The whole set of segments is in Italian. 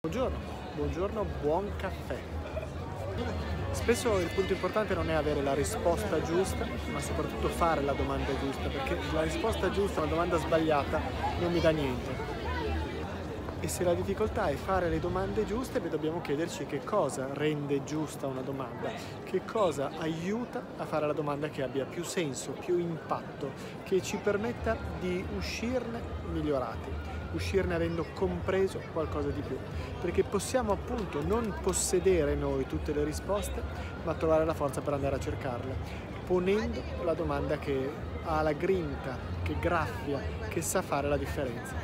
Buongiorno, buongiorno, buon caffè. Spesso il punto importante non è avere la risposta giusta, ma soprattutto fare la domanda giusta, perché la risposta giusta una domanda sbagliata non mi dà niente. E se la difficoltà è fare le domande giuste, beh, dobbiamo chiederci che cosa rende giusta una domanda, che cosa aiuta a fare la domanda che abbia più senso, più impatto, che ci permetta di uscirne migliorati, uscirne avendo compreso qualcosa di più. Perché possiamo appunto non possedere noi tutte le risposte, ma trovare la forza per andare a cercarle, ponendo la domanda che ha la grinta, che graffia, che sa fare la differenza.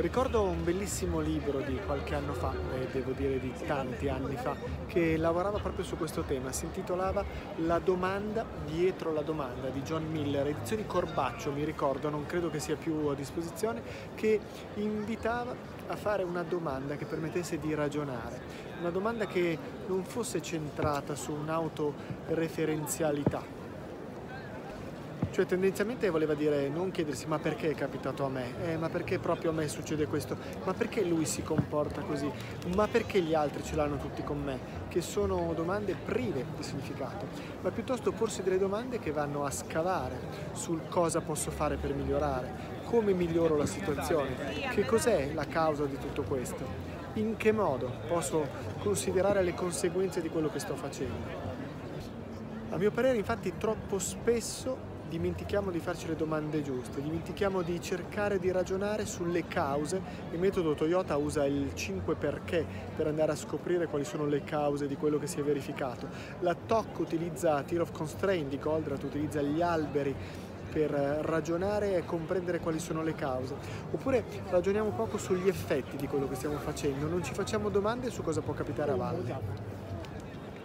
Ricordo un bellissimo libro di qualche anno fa, e devo dire di tanti anni fa, che lavorava proprio su questo tema, si intitolava La domanda dietro la domanda di John Miller, edizioni Corbaccio mi ricordo, non credo che sia più a disposizione, che invitava a fare una domanda che permettesse di ragionare, una domanda che non fosse centrata su un'autoreferenzialità, cioè tendenzialmente voleva dire non chiedersi ma perché è capitato a me, eh, ma perché proprio a me succede questo, ma perché lui si comporta così, ma perché gli altri ce l'hanno tutti con me, che sono domande prive di significato, ma piuttosto porsi delle domande che vanno a scavare sul cosa posso fare per migliorare, come miglioro la situazione, che cos'è la causa di tutto questo, in che modo posso considerare le conseguenze di quello che sto facendo. A mio parere infatti troppo spesso dimentichiamo di farci le domande giuste, dimentichiamo di cercare di ragionare sulle cause. Il metodo Toyota usa il 5 perché per andare a scoprire quali sono le cause di quello che si è verificato. La TOC utilizza Tier of Constraint di Goldratt, utilizza gli alberi per ragionare e comprendere quali sono le cause. Oppure ragioniamo poco sugli effetti di quello che stiamo facendo, non ci facciamo domande su cosa può capitare a valle.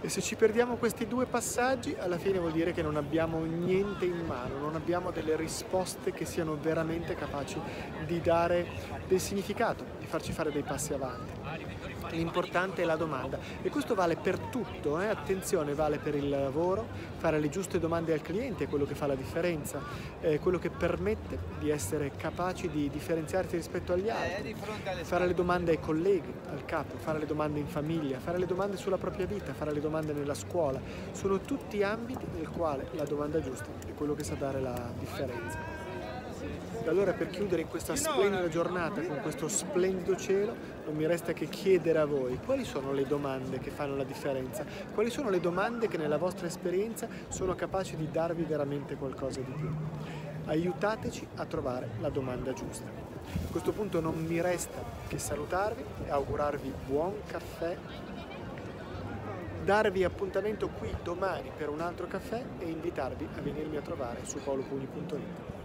E se ci perdiamo questi due passaggi, alla fine vuol dire che non abbiamo niente in mano, non abbiamo delle risposte che siano veramente capaci di dare del significato, di farci fare dei passi avanti. L'importante è la domanda e questo vale per tutto, eh? attenzione, vale per il lavoro, fare le giuste domande al cliente è quello che fa la differenza, è quello che permette di essere capaci di differenziarsi rispetto agli altri, fare le domande ai colleghi, al capo, fare le domande in famiglia, fare le domande sulla propria vita, fare le domande nella scuola, sono tutti ambiti nel quale la domanda giusta è quello che sa dare la differenza. E allora per chiudere questa splendida giornata con questo splendido cielo non mi resta che chiedere a voi quali sono le domande che fanno la differenza, quali sono le domande che nella vostra esperienza sono capaci di darvi veramente qualcosa di più. Aiutateci a trovare la domanda giusta. A questo punto non mi resta che salutarvi e augurarvi buon caffè darvi appuntamento qui domani per un altro caffè e invitarvi a venirmi a trovare su paolopugni.it.